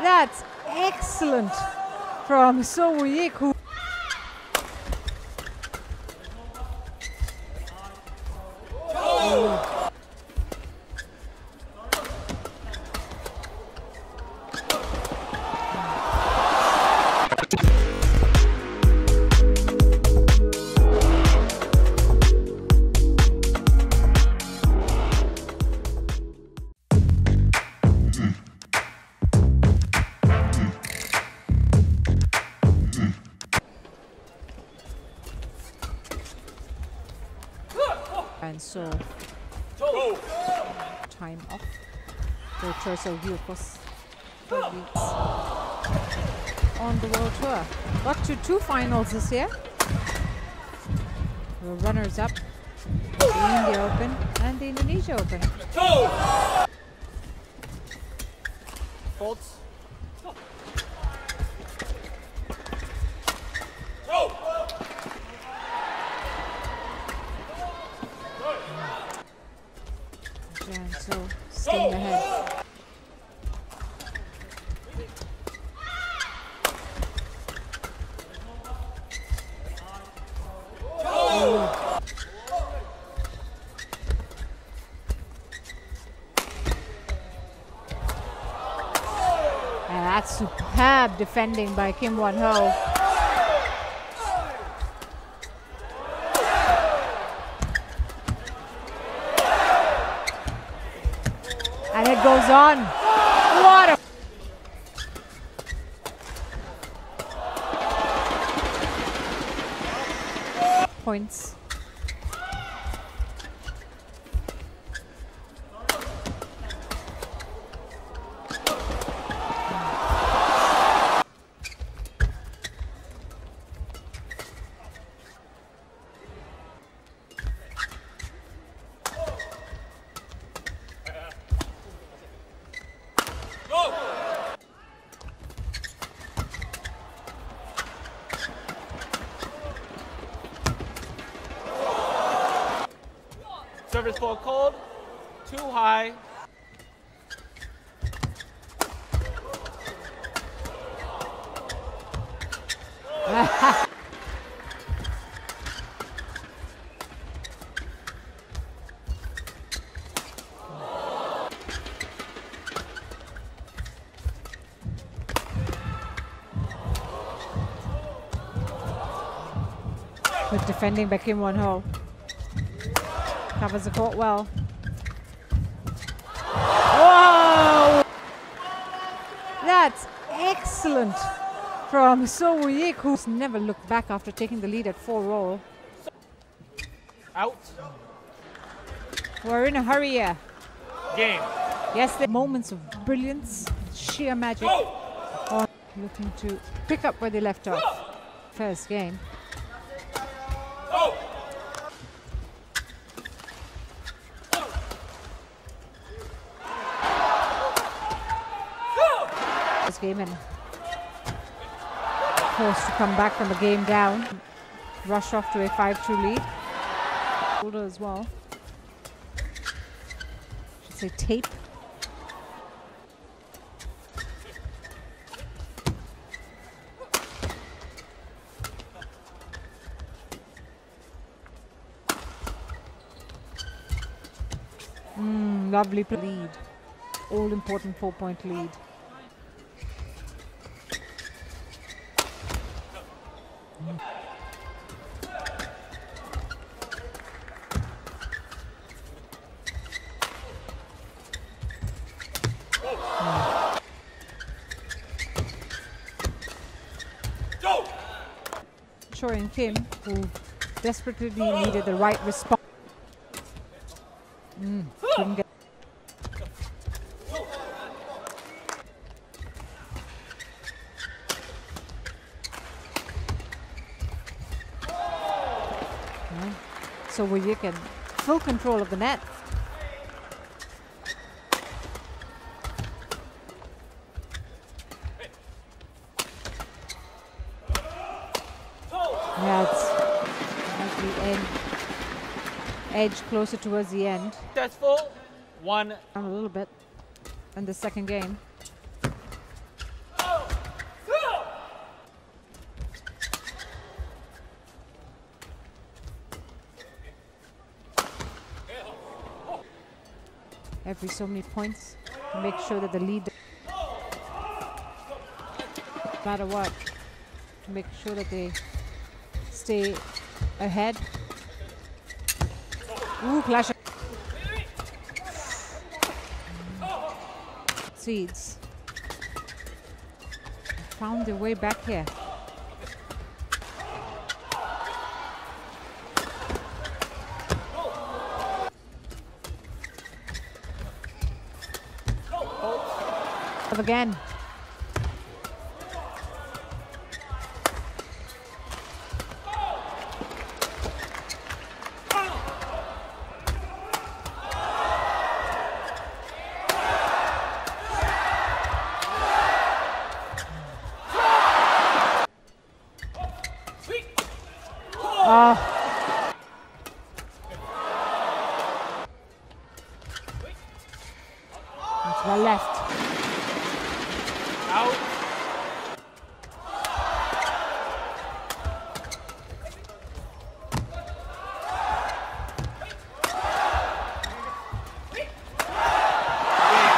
That's excellent from Soh Wooi Yik, who and so time off. The of view, of course, four weeks on the world tour. Got to two finals this year. The runners up, the India Open and the Indonesia Open. Faults. That's superb defending by Kim Won Ho. And it goes on. What a points. Service ball cold. Too high. Good defending by Kim Won Ho. Covers the court well. Whoa! That's excellent from Soh Wooi Yik, who's never looked back after taking the lead at four all. Out. We're in a hurry here. Game. Yes, the moments of brilliance, sheer magic. Or looking to pick up where they left off. First game. This game and forced to come back from a game down. Rush off to a 5-2 lead. Shoulder as well. Should say tape. Mm, lovely lead. All important four point lead. Choi and Kim, who desperately needed the right response. Mm, So where you can full control of the net. Yeah, at the end, edge closer towards the end. Successful. One. Down a little bit in the second game. Every so many points to make sure that the lead, no matter what, to make sure that they stay ahead. Ooh, clash. Seeds found their way back here. Again. Ah. Oh. Well left. Out.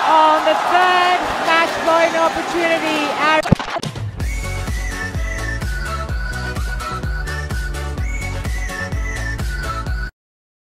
On the third match point opportunity,